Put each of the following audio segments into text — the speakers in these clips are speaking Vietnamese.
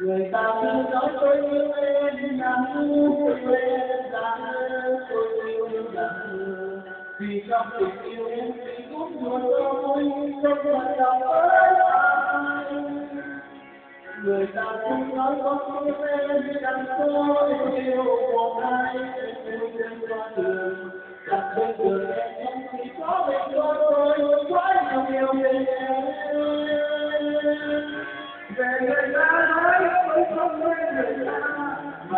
người ta cứ nói tôi yêu em lắm cứ em lắm tôi yêu em lắm vì trong tình yêu em chỉ cũng của tôi không còn lòng với ai. Người ta cứ nói có tôi yêu em lắm tôi yêu một ai, em yêu em qua đường đặt bên đường em em chỉ có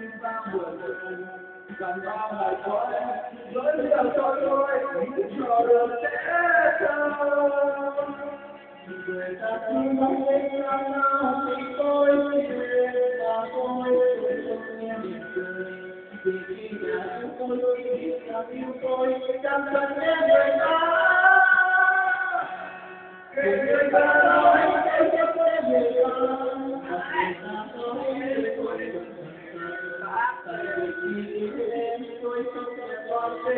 đi ra buổi đời gần ba ngày cuối với giờ cho tôi chờ được sẽ chờ người ta cứ mong đến ăn nào thì tôi về và tôi về không nghe miệng cười vì khi nhà chúng tôi biết là yêu tôi chẳng cần nghe người ta kể người ta nói